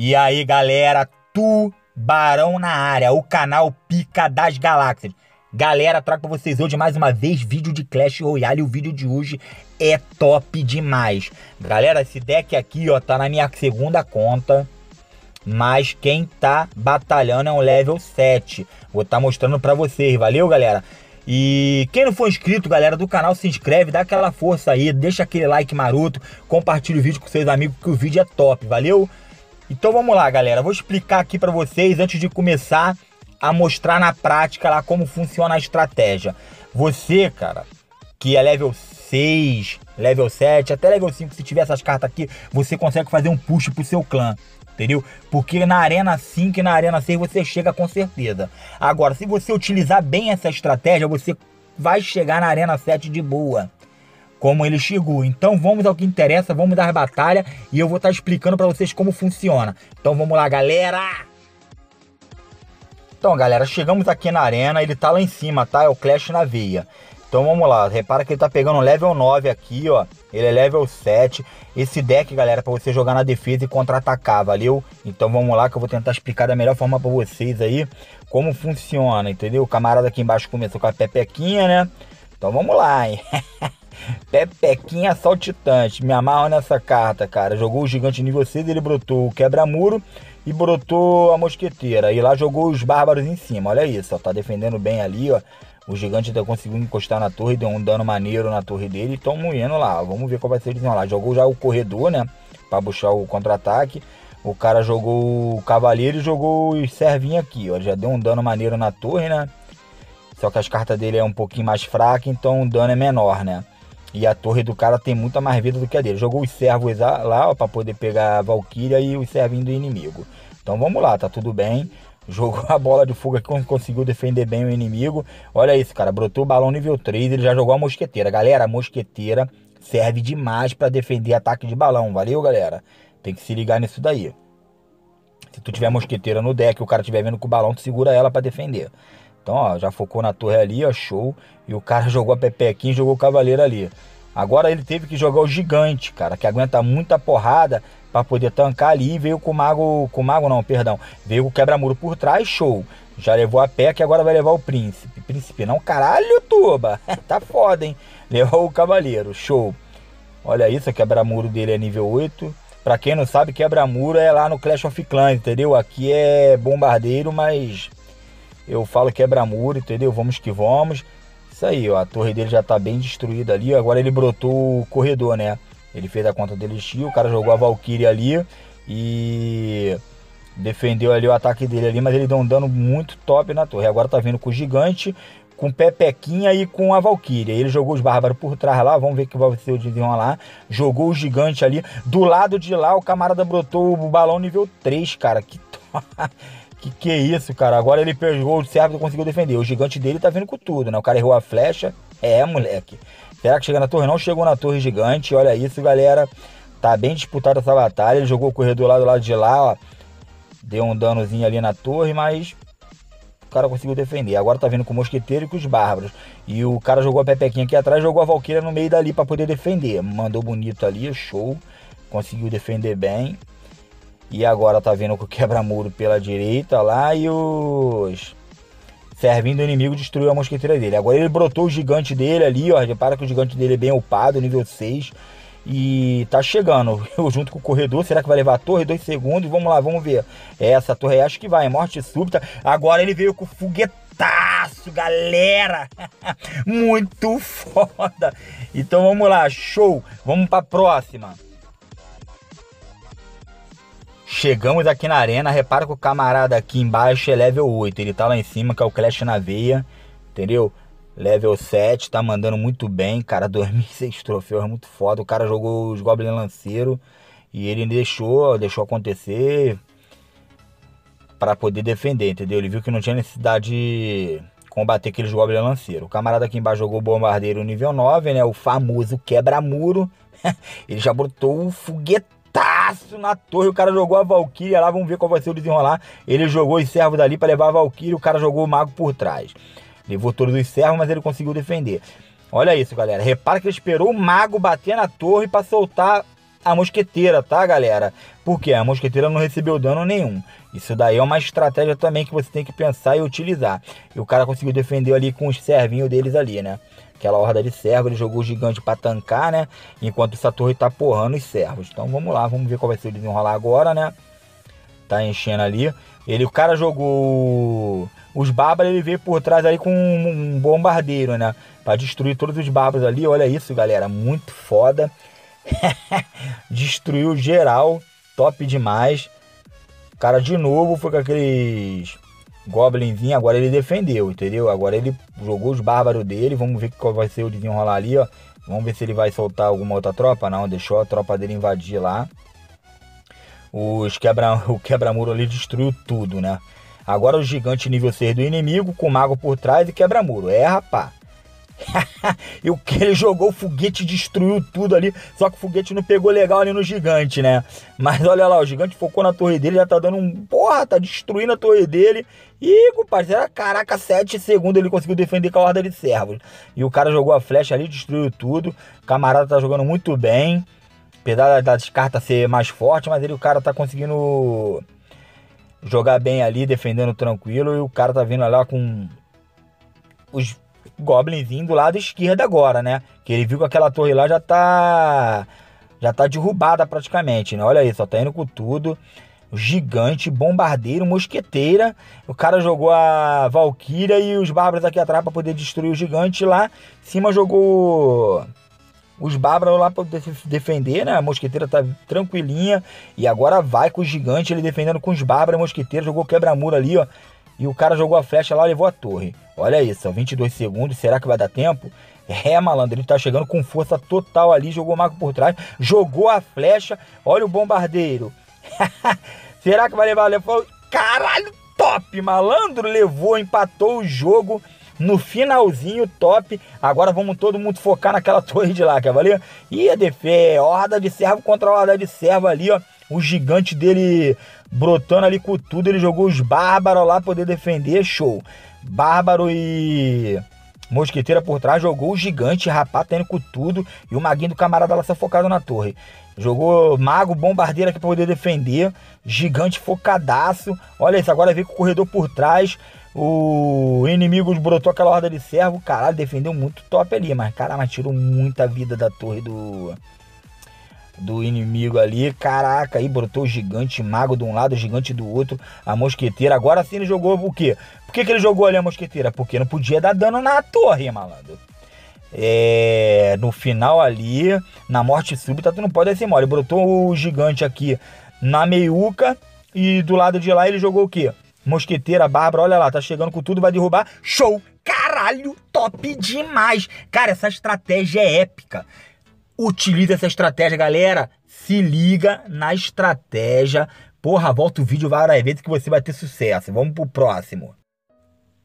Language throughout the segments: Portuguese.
E aí, galera, Tubarão na área, o canal Pica das Galáxias. Galera, trago pra vocês hoje mais uma vez vídeo de Clash Royale. O vídeo de hoje é top demais. Galera, esse deck aqui, ó, tá na minha segunda conta. Mas quem tá batalhando é um level 7. Vou estar tá mostrando pra vocês, valeu, galera? E quem não for inscrito, galera, do canal, se inscreve, dá aquela força aí, deixa aquele like maroto, compartilha o vídeo com seus amigos, que o vídeo é top, valeu? Então vamos lá, galera. Vou explicar aqui para vocês antes de começar a mostrar na prática lá como funciona a estratégia. Você, cara, que é level 6, level 7, até level 5, se tiver essas cartas aqui, você consegue fazer um push pro seu clã. Entendeu? Porque na Arena 5 e na Arena 6 você chega com certeza. Agora, se você utilizar bem essa estratégia, você vai chegar na Arena 7 de boa como ele chegou. Então vamos ao que interessa, vamos dar batalha e eu vou estar explicando para vocês como funciona. Então vamos lá, galera! Então, galera, chegamos aqui na arena, ele tá lá em cima, tá? É o Clash na veia. Então vamos lá, repara que ele tá pegando level 9 aqui, ó. Ele é level 7. Esse deck, galera, é pra você jogar na defesa e contra-atacar, valeu? Então vamos lá que eu vou tentar explicar da melhor forma pra vocês aí como funciona, entendeu? O camarada aqui embaixo começou com a pepequinha, né? Então vamos lá, hein? Pepequinha saltitante. Me amarro nessa carta, cara. Jogou o gigante nível 6, ele brotou o quebra-muro e brotou a mosqueteira. E lá jogou os bárbaros em cima. Olha isso, ó. Tá defendendo bem ali, ó. O gigante tá conseguindo encostar na torre, deu um dano maneiro na torre dele e tão moendo lá. Vamos ver qual vai ser o desenrolar. Jogou já o corredor, né? Pra puxar o contra-ataque. O cara jogou o cavaleiro e jogou os servinhos aqui, ó. Já deu um dano maneiro na torre, né? Só que as cartas dele é um pouquinho mais fraca, então o dano é menor, né? E a torre do cara tem muita mais vida do que a dele. Jogou os servos lá para poder pegar a Valkyria e os servinhos do inimigo. Então vamos lá, tá tudo bem. Jogou a bola de fuga que conseguiu defender bem o inimigo. Olha isso, cara. Brotou o balão nível 3. Ele já jogou a mosqueteira. Galera, a mosqueteira serve demais para defender ataque de balão. Valeu, galera? Tem que se ligar nisso daí. Se tu tiver mosqueteira no deck o cara estiver vendo com o balão, tu segura ela para defender. Então, ó, já focou na torre ali, ó, show. E o cara jogou a pepequinha e jogou o cavaleiro ali. Agora ele teve que jogar o gigante, cara, que aguenta muita porrada para poder tancar ali. E veio com o mago, com o mago não, perdão. Veio o quebra-muro por trás, show. Já levou a pé que agora vai levar o príncipe. Príncipe não, caralho, tuba. tá foda, hein? Levou o cavaleiro, show. Olha isso, quebra-muro dele é nível 8. Pra quem não sabe, quebra-muro é lá no Clash of Clans, entendeu? Aqui é bombardeiro, mas eu falo quebra-muro, entendeu? Vamos que vamos. Isso aí, ó, a torre dele já tá bem destruída ali. Agora ele brotou o corredor, né? Ele fez a conta dele o cara jogou a Valkyrie ali e defendeu ali o ataque dele ali, mas ele deu um dano muito top na torre. Agora tá vindo com o gigante, com Pepequinha e com a Valkyria. Ele jogou os bárbaros por trás lá, vamos ver que vai ser o desenrolar. Jogou o gigante ali. Do lado de lá, o camarada brotou o balão nível 3, cara. Que Que que é isso, cara? Agora ele pegou o servo e conseguiu defender. O gigante dele tá vindo com tudo, né? O cara errou a flecha. É, moleque. Será que chega na torre? Não chegou na torre gigante. Olha isso, galera. Tá bem disputada essa batalha. Ele jogou o corredor lá do lado de lá, ó. Deu um danozinho ali na torre, mas o cara conseguiu defender. Agora tá vindo com o mosqueteiro e com os bárbaros. E o cara jogou a pepequinha aqui atrás, jogou a valqueira no meio dali para poder defender. Mandou bonito ali, show. Conseguiu defender bem. E agora tá vindo com o quebra-muro pela direita lá e os servinho do inimigo destruiu a mosqueteira dele. Agora ele brotou o gigante dele ali, ó. Repara que o gigante dele é bem upado, nível 6. E tá chegando junto com o corredor. Será que vai levar a torre? Dois segundos. Vamos lá, vamos ver. Essa torre acho que vai. Morte súbita. Agora ele veio com foguetaço, galera. Muito foda. Então vamos lá, show. Vamos pra próxima. Chegamos aqui na arena, repara que o camarada aqui embaixo é level 8, ele tá lá em cima, que é o Clash na veia, entendeu? Level 7, tá mandando muito bem, cara, 2006 troféus, é muito foda, o cara jogou os Goblin Lanceiro e ele deixou, deixou acontecer para poder defender, entendeu? Ele viu que não tinha necessidade de combater aqueles Goblin Lanceiro. O camarada aqui embaixo jogou Bombardeiro nível 9, né, o famoso quebra-muro, ele já botou o foguetão focadaço na torre. O cara jogou a Valkyria lá, vamos ver qual vai ser o desenrolar. Ele jogou os servos dali para levar a Valkyria, o cara jogou o mago por trás. Levou todos os servos, mas ele conseguiu defender. Olha isso, galera. Repara que ele esperou o mago bater na torre para soltar a mosqueteira, tá, galera? Porque a mosqueteira não recebeu dano nenhum. Isso daí é uma estratégia também que você tem que pensar e utilizar. E o cara conseguiu defender ali com os servinhos deles ali, né? Aquela horda de servos, ele jogou o gigante para tancar, né? Enquanto essa torre tá porrando os servos. Então vamos lá, vamos ver qual vai ser o desenrolar agora, né? Tá enchendo ali. Ele, o cara jogou os bárbaros, ele veio por trás ali com um bombardeiro, né? Para destruir todos os bárbaros ali. Olha isso, galera, muito foda. Destruiu geral, top demais. O cara de novo foi com aqueles goblinzinho, agora ele defendeu, entendeu? Agora ele jogou os bárbaros dele, vamos ver qual vai ser o desenrolar ali, ó. Vamos ver se ele vai soltar alguma outra tropa. Não, deixou a tropa dele invadir lá. Os quebra, o quebra-muro ali destruiu tudo, né? Agora o gigante nível 6 do inimigo, com o mago por trás e quebra-muro. É, rapá. e o que ele jogou o foguete destruiu tudo ali. Só que o foguete não pegou legal ali no gigante, né? Mas olha lá, o gigante focou na torre dele, já tá dando um. Porra, tá destruindo a torre dele. E, compadre, caraca, 7 segundos ele conseguiu defender com a horda de servos. E o cara jogou a flecha ali, destruiu tudo. O camarada tá jogando muito bem. Apesar das cartas ser mais forte, mas ele, o cara tá conseguindo jogar bem ali, defendendo tranquilo. E o cara tá vindo lá com os Goblinzinho do lado esquerdo agora, né? Que ele viu que aquela torre lá já tá. Já tá derrubada praticamente, né? Olha aí, só tá indo com tudo. Gigante, bombardeiro, mosqueteira. O cara jogou a Valkyria e os bárbaros aqui atrás para poder destruir o gigante lá. Em cima jogou os bárbaros lá para defender, né? A mosqueteira tá tranquilinha. E agora vai com o gigante, ele defendendo com os bárbaros. A mosqueteira jogou quebra-muro ali, ó. E o cara jogou a flecha lá e levou a torre. Olha isso, são 22 segundos. Será que vai dar tempo? É, malandro, ele tá chegando com força total ali. Jogou o mago por trás. Jogou a flecha. Olha o bombardeiro. Será que vai levar? Levou. Caralho, top! Malandro levou, empatou o jogo no finalzinho, top. Agora vamos todo mundo focar naquela torre de lá, cavaleiro. E a defesa, horda de servo contra horda de servo ali, ó. O gigante dele brotando ali com tudo. Ele jogou os bárbaros lá poder defender. Show. Bárbaro e Mosqueteira por trás. Jogou o gigante, rapaz, tá indo com tudo. E o maguinho do camarada lá focado na torre. Jogou mago, bombardeiro aqui pra poder defender. Gigante focadaço. Olha isso, agora veio com o corredor por trás. O inimigo brotou aquela horda de servo. Caralho, defendeu muito top ali. Mas, cara, mas tirou muita vida da torre do do inimigo ali. Caraca, aí brotou o gigante mago de um lado, o gigante do outro, a mosqueteira. Agora sim ele jogou o quê? Por que, que ele jogou ali a mosqueteira? Porque não podia dar dano na torre, malandro. É, no final ali, na morte súbita, tu não pode ser mole. Brotou o gigante aqui na meiuca e do lado de lá ele jogou o quê? Mosqueteira, Bárbara, olha lá, tá chegando com tudo, vai derrubar. Show! Caralho, top demais! Cara, essa estratégia é épica. Utiliza essa estratégia, galera. Se liga na estratégia. Porra, volta o vídeo várias vezes que você vai ter sucesso. Vamos pro próximo.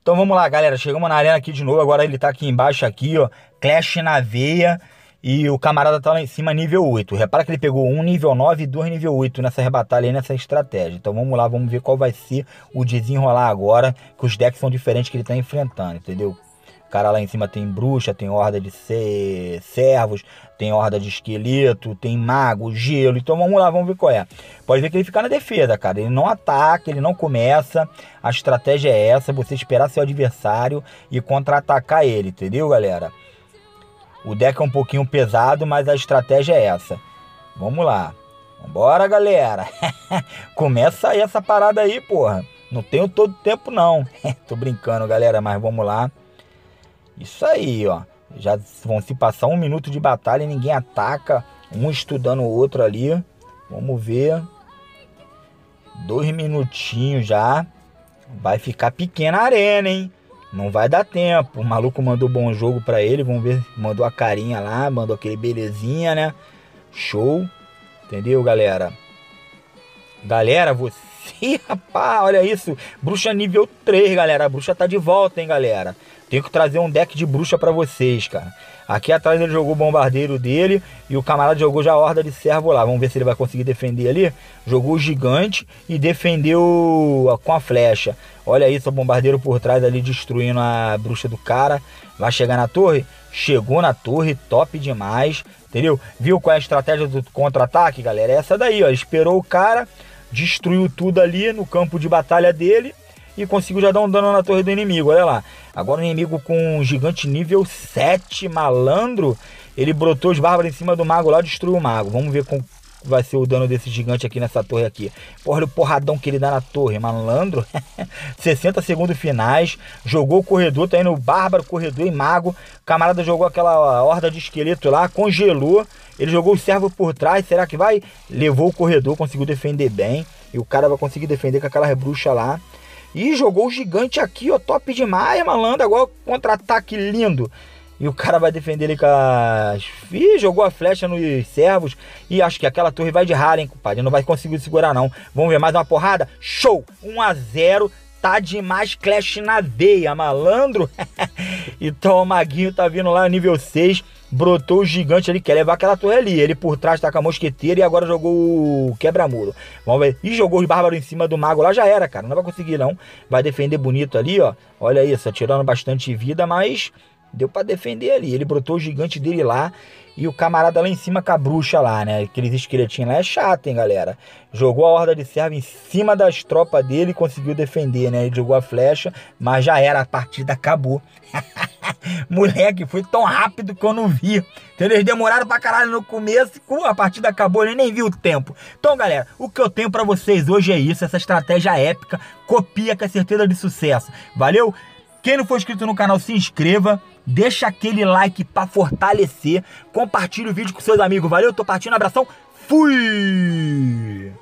Então vamos lá, galera. Chegamos na arena aqui de novo. Agora ele tá aqui embaixo, aqui, ó. Clash na veia. E o camarada tá lá em cima, nível 8. Repara que ele pegou um nível 9 e dois nível 8 nessa rebatalha aí, nessa estratégia. Então vamos lá, vamos ver qual vai ser o desenrolar agora. Que os decks são diferentes que ele tá enfrentando, entendeu? Cara lá em cima tem bruxa, tem horda de servos, tem horda de esqueleto, tem mago, gelo. Então vamos lá, vamos ver qual é. Pode ver que ele fica na defesa, cara. Ele não ataca, ele não começa. A estratégia é essa, você esperar seu adversário e contra-atacar ele, entendeu, galera? O deck é um pouquinho pesado, mas a estratégia é essa. Vamos lá. Vambora, galera. Começa aí essa parada aí, porra. Não tenho todo tempo, não. Tô brincando, galera, mas vamos lá. Isso aí, ó. Já vão se passar um minuto de batalha e ninguém ataca. Um estudando o outro ali. Vamos ver. Dois minutinhos já. Vai ficar pequena a arena, hein? Não vai dar tempo. O maluco mandou bom jogo para ele. Vamos ver. Mandou a carinha lá. Mandou aquele belezinha, né? Show. Entendeu, galera? Galera, você Ih, rapaz, olha isso. Bruxa nível 3, galera. A bruxa tá de volta, hein, galera. Tenho que trazer um deck de bruxa para vocês, cara. Aqui atrás ele jogou o bombardeiro dele e o camarada jogou já a horda de servo lá. Vamos ver se ele vai conseguir defender ali. Jogou o gigante e defendeu com a flecha. Olha isso, o bombardeiro por trás ali destruindo a bruxa do cara. Vai chegar na torre? Chegou na torre, top demais. Entendeu? Viu qual é a estratégia do contra-ataque, galera? É essa daí, ó. Esperou o cara, destruiu tudo ali no campo de batalha dele e conseguiu já dar um dano na torre do inimigo, olha lá. Agora o inimigo com um gigante nível 7, malandro, ele brotou os bárbaros em cima do mago lá, destruiu o mago. Vamos ver como vai ser o dano desse gigante aqui nessa torre aqui. Olha o porradão que ele dá na torre, malandro. 60 segundos finais, jogou o corredor, tá indo bárbaro, corredor e mago. O camarada jogou aquela horda de esqueleto lá, congelou. Ele jogou o servo por trás, será que vai? Levou o corredor, conseguiu defender bem. E o cara vai conseguir defender com aquela bruxa lá. E jogou o gigante aqui, ó, top demais, malandro. Agora contra-ataque lindo. E o cara vai defender ele com as... Ih, jogou a flecha nos servos. E acho que aquela torre vai de rara, hein, compadre. Não vai conseguir segurar, não. Vamos ver mais uma porrada? Show! 1 a 0 Tá demais Clash na veia, malandro. então o Maguinho tá vindo lá nível 6 brotou o gigante ali, quer levar aquela torre ali. Ele por trás tá com a mosqueteira e agora jogou o quebra-muro. Vamos ver. E jogou os bárbaros em cima do mago lá, já era, cara. Não vai conseguir, não. Vai defender bonito ali, ó. Olha isso, atirando bastante vida, mas deu para defender ali. Ele brotou o gigante dele lá e o camarada lá em cima com a bruxa lá, né? Aqueles esqueletinhos lá é chato, hein, galera? Jogou a horda de servo em cima das tropas dele e conseguiu defender, né? Ele jogou a flecha, mas já era, a partida acabou. Moleque, foi tão rápido que eu não vi. Eles demoraram pra caralho no começo e a partida acabou, ele nem viu o tempo. Então, galera, o que eu tenho para vocês hoje é isso, essa estratégia épica. Copia com a certeza de sucesso. Valeu? Quem não for inscrito no canal, se inscreva. Deixa aquele like para fortalecer. Compartilhe o vídeo com seus amigos. Valeu? Tô partindo. Abração. Fui!